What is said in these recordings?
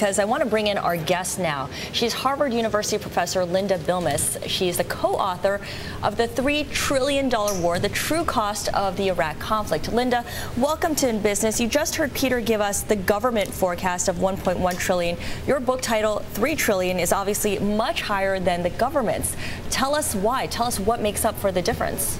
because I want to bring in our guest now. She's Harvard University professor Linda Bilmes. She's the co-author of the $3 trillion war, the true cost of the Iraq conflict. Linda, welcome to In Business. You just heard Peter give us the government forecast of 1.1 trillion. Your book title, 3 trillion, is obviously much higher than the government's. Tell us why. Tell us what makes up for the difference.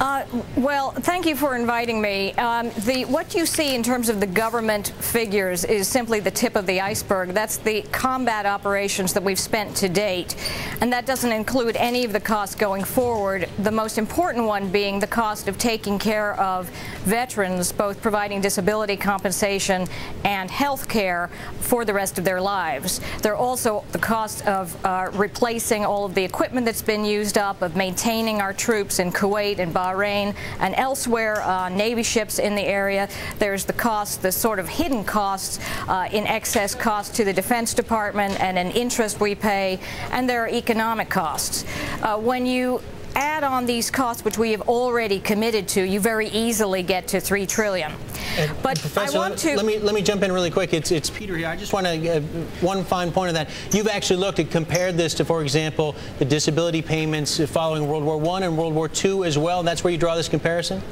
Uh, well, thank you for inviting me. Um, the, what you see in terms of the government figures is simply the tip of the iceberg. That's the combat operations that we've spent to date, and that doesn't include any of the costs going forward, the most important one being the cost of taking care of veterans, both providing disability compensation and health care for the rest of their lives. There are also the cost of uh, replacing all of the equipment that's been used up, of maintaining our troops in Kuwait and Bahrain and elsewhere, uh, Navy ships in the area. There's the cost, the sort of hidden costs uh, in excess costs to the Defense Department and an interest we pay, and there are economic costs. Uh, when you add on these costs, which we have already committed to, you very easily get to three trillion. And, but Professor, I want to let me let me jump in really quick. It's it's Peter here. I just want to uh, one fine point of that. You've actually looked and compared this to, for example, the disability payments following World War One and World War Two as well. And that's where you draw this comparison.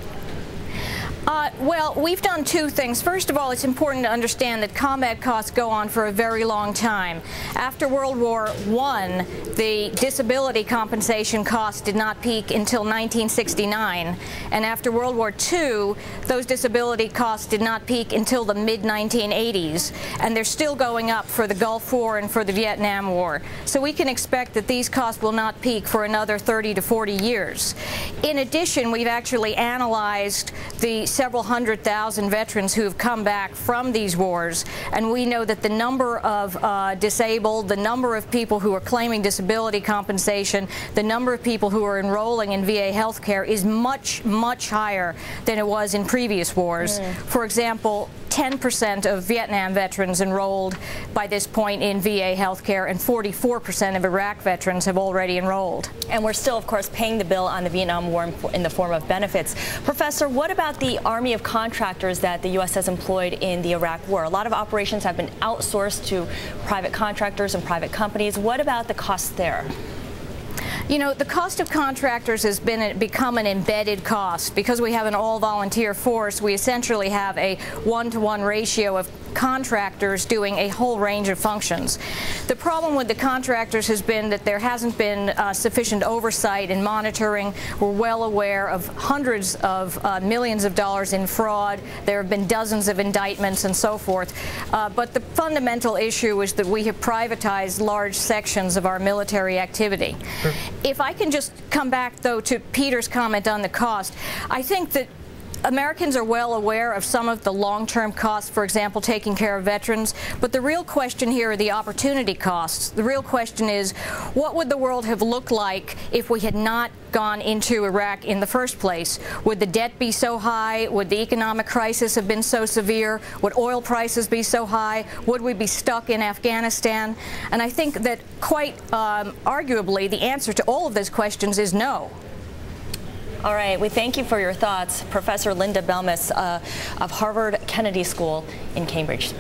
Uh, well, we've done two things. First of all, it's important to understand that combat costs go on for a very long time. After World War I, the disability compensation costs did not peak until 1969. And after World War II, those disability costs did not peak until the mid-1980s. And they're still going up for the Gulf War and for the Vietnam War. So we can expect that these costs will not peak for another 30 to 40 years. In addition, we've actually analyzed the several hundred thousand veterans who have come back from these wars, and we know that the number of uh, disabled, the number of people who are claiming disability compensation, the number of people who are enrolling in VA health care is much, much higher than it was in previous wars. Mm. For example, 10% of Vietnam veterans enrolled by this point in VA healthcare, and 44% of Iraq veterans have already enrolled. And we're still, of course, paying the bill on the Vietnam War in the form of benefits. Professor, what about the army of contractors that the U.S. has employed in the Iraq War? A lot of operations have been outsourced to private contractors and private companies. What about the costs there? You know, the cost of contractors has been become an embedded cost. Because we have an all-volunteer force, we essentially have a one-to-one -one ratio of contractors doing a whole range of functions. The problem with the contractors has been that there hasn't been uh, sufficient oversight and monitoring. We're well aware of hundreds of uh, millions of dollars in fraud. There have been dozens of indictments and so forth. Uh, but the fundamental issue is that we have privatized large sections of our military activity. Sure. If I can just come back, though, to Peter's comment on the cost, I think that Americans are well aware of some of the long-term costs, for example, taking care of veterans, but the real question here are the opportunity costs. The real question is, what would the world have looked like if we had not gone into Iraq in the first place? Would the debt be so high? Would the economic crisis have been so severe? Would oil prices be so high? Would we be stuck in Afghanistan? And I think that quite um, arguably the answer to all of those questions is no. All right, we thank you for your thoughts, Professor Linda Bilmes uh, of Harvard Kennedy School in Cambridge.